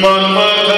Manmata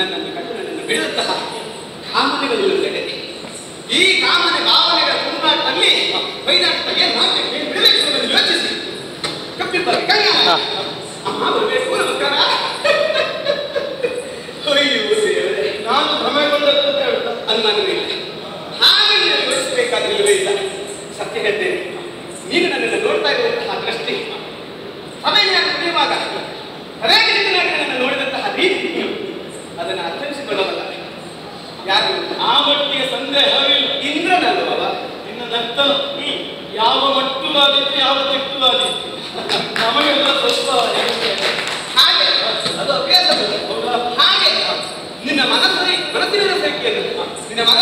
ನನ್ನನ್ನು ಕಂಡು ನನ್ನನ್ನು ಬಿಡುತ್ತಹ ಕಾಮನೆಗಳು ಇರುತ್ತದೆ ಈ ಕಾಮನೆ ಭಾವನೆಗಳ ತುಂಟಾಟದಲ್ಲಿ ಬೈದಾಟ ಏನು ಮಾಡಬೇಕು ಏನು ಬಿಡಬೇಕು ಅನ್ನೋದನ್ನು ಯೋಚಿಸಿ ಕಪ್ಪಿಬ್ಬರು ಕಲ್ಯಾಣ ಅಮ್ಮ ಬರಬೇಕು ನಮಸ್ಕಾರ ಅಯ್ಯೋ ದೇವರೇ ನಾನು ಭ್ರಮೆಗೊಂಡದ್ದು ಅಂತ ಹೇಳ್ತಾ ಅನುಮಾನವಿಲ್ಲ ಹಾಗೆ ನೀನು ಇಲ್ಲ. ಸತ್ಯ ಹೇಳ್ತೇನೆ. ನೀನು ನನ್ನನ್ನು ನೋಡ್ತಾ ಇರುವಂತಹ ದೃಷ್ಟಿ. ಅದೇ ನಾನು ಕುಡಿಯುವಾಗ ಅದೇ ರೀತಿ ರೀತಿ ನೆನಪಿಸಿಕೊಳ್ಳಬಲ್ಲ ಯಾರು ಆ ಮಟ್ಟಿಗೆ ಸಂದೇಹವಿಲ್ಲ ನಿನ್ನ ಇನ್ನು ನರ್ತನ ಯಾವ ಮಟ್ಟುವಾದಿತ್ತು ಯಾವ ತೆಟ್ಟುವಾದಿತ್ತು ನಮಗೆಲ್ಲ ಸ್ವಲ್ಪ ಹಾಗೆ ಅದು ಅಭ್ಯಾಸ ಹಾಗೆ. ನಿನ್ನ ಮನಸ್ಸಲ್ಲಿ ಮನಸ್ಸಿನ ಸಂಖ್ಯೆ ನಿನ್ನ ಮನ